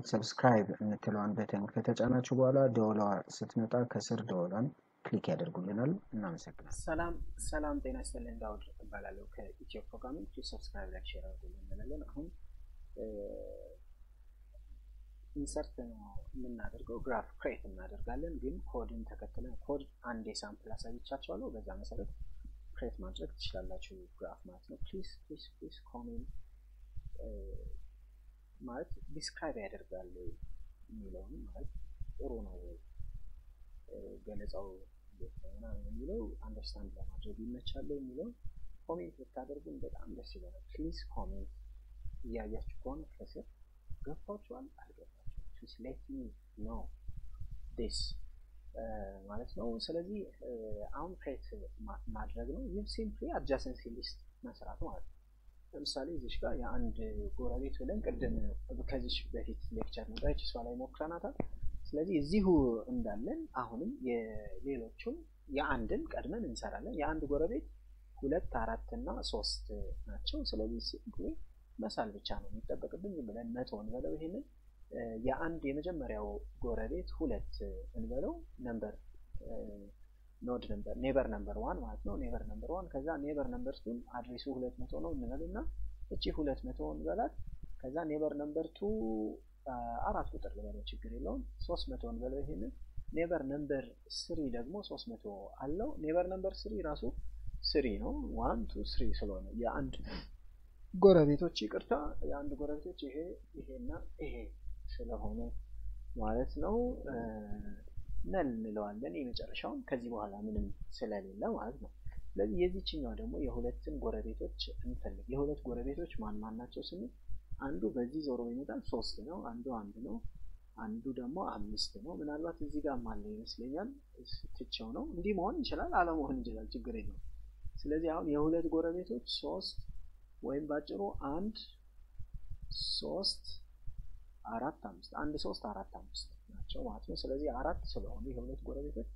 በማለት subscribe የምትለዋን button ከተጫናችሁ በኋላ ደወሏ ስትመጣ ከስር ደወሏን click ያደርጉልናል። እናመሰግናል። ሰላም ሰላም፣ ጤና ይስጥልን። ዳውድ እባላለሁ ከኢትዮ ፕሮግራሚንግ። subscribe like share አድርጉልን እንላለን። አሁን insert ነው የምናደርገው፣ graph create እናደርጋለን። ግን ኮድን ተከትለን ኮድ አንድ የ sample አሳይቻችኋለሁ። በዛ መሰረት create ማድረግ ትችላላችሁ graph ማለት ነው። please please please comment ማለት describe ያደርጋል የሚለውን ማለት ጥሩ ነው ገለጻው ምናምን የሚለው understand ለማድረግ ይመቻል የሚለው comment ብታደርጉን በጣም ደስ ይለናል። please comment እያያችሁ ከሆነ ከስር ገብቷችኋል አልገባችሁም፣ please let me know this ማለት ነው። ስለዚህ አሁን create ማድረግ ነው። ይህ simply adjacency list መስራት ማለት ነው። ለምሳሌ እዚች ጋር የአንድ ጎረቤት ብለን ቅድም ከዚች በፊት lecture ነበረች፣ እሷ ላይ ሞክረናታል። ስለዚህ እዚሁ እንዳለን አሁንም የሌሎቹን የአንድን ቀድመን እንሰራለን። የአንድ ጎረቤት ሁለት አራት እና ሶስት ናቸው። ስለዚህ simply መሳል ብቻ ነው የሚጠበቅብን። ዝም ብለን መቶ እንበለው ይሄንን የአንድ የመጀመሪያው ጎረቤት ሁለት እንበለው number node number neighbor number one ማለት ነው። neighbor number one ከዛ neighbor number two ን address ኡ ሁለት መቶ ነው እንበል እና እቺ ሁለት መቶ እንበላት። ከዛ neighbor number two አራት ቁጥር ልበለው ችግር የለውም ሶስት መቶ እንበለው ይሄንን። neighbor number three ደግሞ ሶስት መቶ አለው። neighbor number three ራሱ three ነው one two three ስለሆነ የአንድ ጎረቤቶች ይቅርታ፣ የአንድ ጎረቤቶች ይሄ ይሄና ይሄ ስለሆነ ማለት ነው ነል እንለዋለን የመጨረሻውን ከዚህ በኋላ ምንም ስለሌለ ማለት ነው። ስለዚህ የዚችኛው ደግሞ የሁለትን ጎረቤቶች እንፈልግ። የሁለት ጎረቤቶች ማን ማን ናቸው ስንል አንዱ በዚህ ዞሮ ይመጣል ሶስት ነው። አንዱ አንድ ነው። አንዱ ደግሞ አምስት ነው። ምናልባት እዚህ ጋር አለ ይመስለኛል። ትቸው ነው እንዲህ መሆን ይችላል፣ አለመሆን ይችላል። ችግር የለውም። ስለዚህ አሁን የሁለት ጎረቤቶች ሶስት ወይም ባጭሩ አንድ ሶስት አራት አምስት አንድ ሶስት አራት አምስት ናቸው ማለት ነው። ስለዚህ አራት ስለሆኑ የሁለት ጎረቤቶች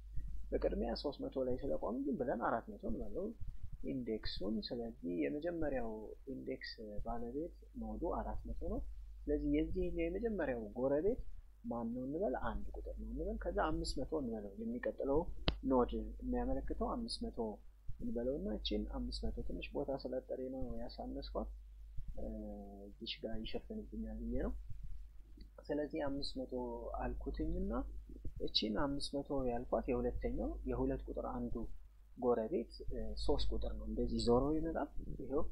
በቅድሚያ ሶስት መቶ ላይ ስለቆሙ ግን ብለን አራት መቶ እንበለው index ኡን። ስለዚህ የመጀመሪያው index ባለቤት node ኡ አራት መቶ ነው። ስለዚህ የዚህ የመጀመሪያው ጎረቤት ማን ነው እንበል አንድ ቁጥር ነው እንበል። ከዛ አምስት መቶ እንበለው የሚቀጥለው node የሚያመለክተው አምስት መቶ እንበለው እና እቺን አምስት መቶ ትንሽ ቦታ ስላጠረኝ ነው ያሳነስኳት እዚች ጋር ይሸፍንብኛል ብዬ ነው። ስለዚህ አምስት መቶ አልኩትኝና እቺን አምስት መቶ ያልኳት የሁለተኛው የሁለት ቁጥር አንዱ ጎረቤት ሶስት ቁጥር ነው። እንደዚህ ዞሮ ይመጣል። ይኸው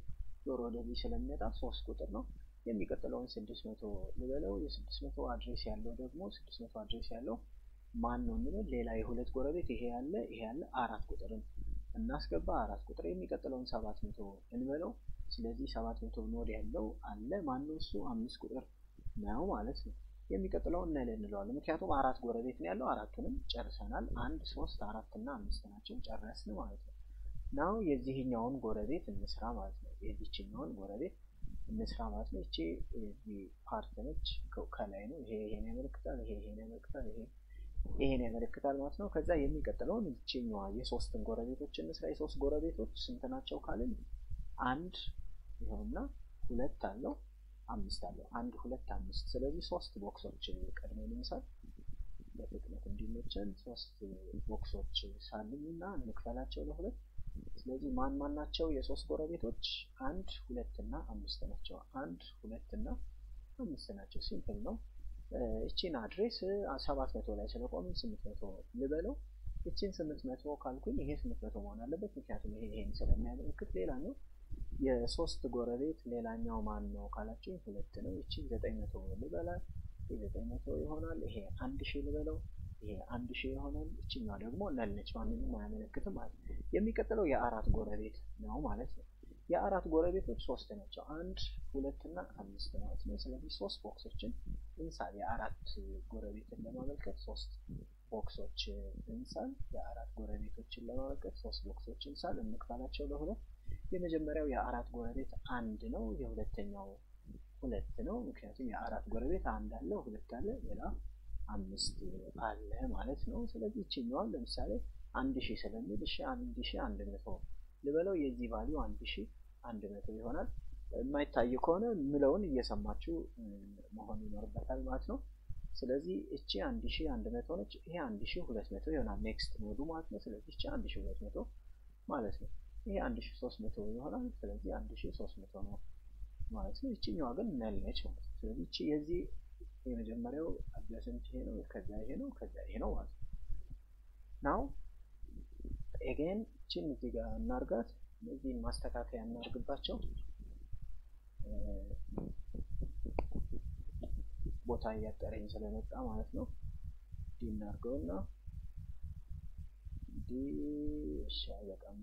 ዞሮ ወደዚህ ስለሚመጣ ሶስት ቁጥር ነው። የሚቀጥለውን ስድስት መቶ ልበለው። የስድስት መቶ address ያለው ደግሞ ስድስት መቶ address ያለው ማን ነው እንበል። ሌላ የሁለት ጎረቤት ይሄ ያለ ይሄ ያለ አራት ቁጥርን እናስገባ። አራት ቁጥር የሚቀጥለውን ሰባት መቶ እንበለው። ስለዚህ ሰባት መቶ ኖድ ያለው አለ ማን እሱ አምስት ቁጥር ነው ማለት ነው። የሚቀጥለውን ነል እንለዋለን። ምክንያቱም አራት ጎረቤት ነው ያለው። አራቱንም ጨርሰናል። አንድ ሶስት አራት እና አምስት ናቸው ጨረስን ማለት ነው። ናው የዚህኛውን ጎረቤት እንስራ ማለት ነው። የዚችኛውን ጎረቤት እንስራ ማለት ነው። እቺ የዚህ part ነች፣ ከላይ ነው። ይሄ ይሄን ያመለክታል፣ ይሄ ይሄን ያመለክታል፣ ይሄ ይሄን ያመለክታል ማለት ነው። ከዛ የሚቀጥለውን እቺኛዋ የሶስትን ጎረቤቶች እንስራ። የሶስት ጎረቤቶች ስንት ናቸው ካልን አንድ ይኸውና ሁለት አለው አምስት አለው አንድ ሁለት አምስት። ስለዚህ ሶስት box ኦች ቀድመን እንሳል በፍጥነት እንዲመቸን ሶስት box ኦች ሳልኩኝ እና እንክፈላቸው ለሁለት። ስለዚህ ማን ማን ናቸው የሶስት ጎረቤቶች? አንድ ሁለት እና አምስት ናቸው። አንድ ሁለት እና አምስት ናቸው። simple ነው። እቺን address ሰባት መቶ ላይ ስለቆምን ስምንት መቶ ልበለው። እቺን ስምንት መቶ ካልኩኝ ይሄ ስምንት መቶ መሆን አለበት፣ ምክንያቱም ይሄ ይሄን ስለሚያመለክት። ሌላኛው የሶስት ጎረቤት ሌላኛው ማን ነው ካላችሁ ሁለት ነው። እቺ ዘጠኝ መቶ ልበላት ዘጠኝ መቶ ይሆናል። ይሄ አንድ ሺህ ልበለው ይሄ አንድ ሺህ ይሆናል። እችኛው ደግሞ null ነች ማንንም አያመለክትም ማለት ነው። የሚቀጥለው የአራት ጎረቤት ነው ማለት ነው። የአራት ጎረቤቶች ሶስት ናቸው። አንድ ሁለት እና አምስት ማለት ነው። ስለዚህ ሶስት box ኦችን እንሳል። የአራት ጎረቤትን ለማመልከት ሶስት box ኦች እንሳል። የአራት ጎረቤቶችን ለማመልከት ሶስት box ኦች እንሳል። እንክፈላቸው ለሁለት የመጀመሪያው የአራት ጎረቤት አንድ ነው። የሁለተኛው ሁለት ነው። ምክንያቱም የአራት ጎረቤት አንድ አለ፣ ሁለት አለ፣ ሌላ አምስት አለ ማለት ነው። ስለዚህ ይችኛዋን ለምሳሌ አንድ ሺህ ስለሚል እሺ አንድ ሺህ አንድ መቶ ልበለው። የዚህ value አንድ ሺህ አንድ መቶ ይሆናል። የማይታይ ከሆነ ምለውን እየሰማችሁ መሆን ይኖርበታል ማለት ነው። ስለዚህ እቺ አንድ ሺ አንድ መቶ ነች። ይሄ አንድ ሺ ሁለት መቶ ይሆናል next node ኡ ማለት ነው። ስለዚህ እቺ አንድ ሺ ሁለት መቶ ማለት ነው። ይሄ አንድ ሺ ሶስት መቶ ይሆናል። ስለዚህ አንድ ሺ ሶስት መቶ ነው ማለት ነው። ይችኛዋ ግን null ነች ማለት ነው። ስለዚህ እቺ የዚህ የመጀመሪያው adjacent ይሄ ነው፣ ከዛ ይሄ ነው፣ ከዛ ይሄ ነው ማለት ነው። now again እቺን እዚህ ጋር እናርጋት። እነዚህን ማስተካከያ እናርግባቸው። ቦታ እያጠረኝ ስለመጣ ማለት ነው። እንዲህ እናርገውና እንዲህ እሺ፣ በጣም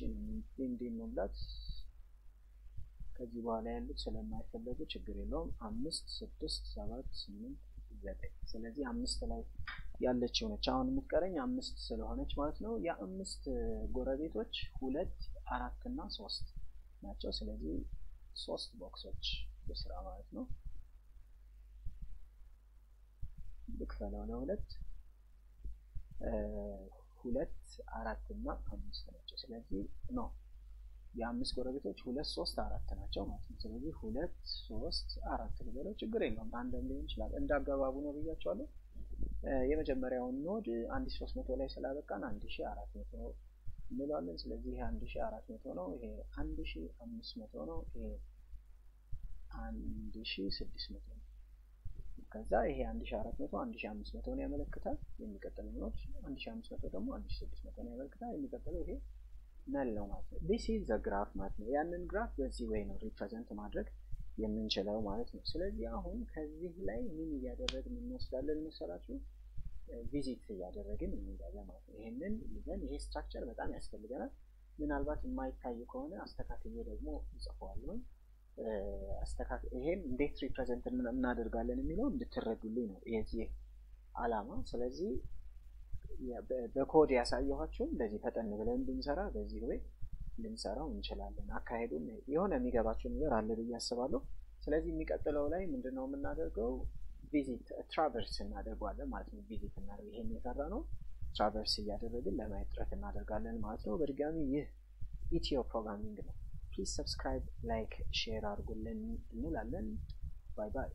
ነው እቺን እንዲህ መብላት ከዚህ በኋላ ያሉት ስለማይፈለጉ ችግር የለውም። አምስት ስድስት ሰባት ስምንት ዘጠኝ ስለዚህ አምስት ላይ ያለችው ነች። አሁን የምትቀረኝ አምስት ስለሆነች ማለት ነው። የአምስት ጎረቤቶች ሁለት አራት እና ሶስት ናቸው። ስለዚህ ሶስት ቦክሶች በስራ ማለት ነው። ልክፈለው ለሁለት ሁለት አራት እና አምስት ናቸው። ስለዚህ no የአምስት ጎረቤቶች ሁለት ሶስት አራት ናቸው ማለት ነው። ስለዚህ ሁለት ሶስት አራት ልበለው ችግር የለውም። አንድም ሊሆን ይችላል እንደ አገባቡ ነው ብያቸዋለሁ። የመጀመሪያውን node አንድ ሺ ሶስት መቶ ላይ ስላበቃን አንድ ሺ አራት መቶ እንለዋለን። ስለዚህ ይሄ አንድ ሺ አራት መቶ ነው። ይሄ አንድ ሺ አምስት መቶ ነው። ይሄ አንድ ሺ ስድስት መቶ ነው። ከዛ ይሄ አንድ ሺ አራት መቶ አንድ ሺ አምስት መቶን ያመለክታል። የሚቀጥለው አምስት መቶ ደግሞ አንድ ሺ ስድስት መቶን ያመለክታል። የሚቀጥለው ይሄ null ነው ማለት ነው። this is the graph ማለት ነው። ያንን graph በዚህ way ነው represent ማድረግ የምንችለው ማለት ነው። ስለዚህ አሁን ከዚህ ላይ ምን እያደረግን እንወስዳለን መሰላችሁ? visit እያደረግን እንሄዳለን ማለት ነው። ይህንን ይዘን ይሄ structure በጣም ያስፈልገናል። ምናልባት የማይታይ ከሆነ አስተካክዬ ደግሞ እንጽፈዋለሁ። ይሄን እንዴት represent እናደርጋለን የሚለው እንድትረዱልኝ ነው የዚህ አላማ። ስለዚህ በኮድ ያሳየኋቸው እንደዚህ ፈጠን ብለን ብንሰራ በዚህ ወይ ልንሰራው እንችላለን። አካሄዱን የሆነ የሚገባቸው ነገር አለ ብዬ አስባለሁ። ስለዚህ የሚቀጥለው ላይ ምንድን ነው የምናደርገው? visit traverse እናደርገዋለን ማለት ነው። visit እናደርግ ይሄን የሰራ ነው traverse እያደረግን ለማየት ጥረት እናደርጋለን ማለት ነው። በድጋሚ ይህ ኢትዮ programming ነው። please subscribe፣ like፣ share አድርጉልን እንላለን። bye bye።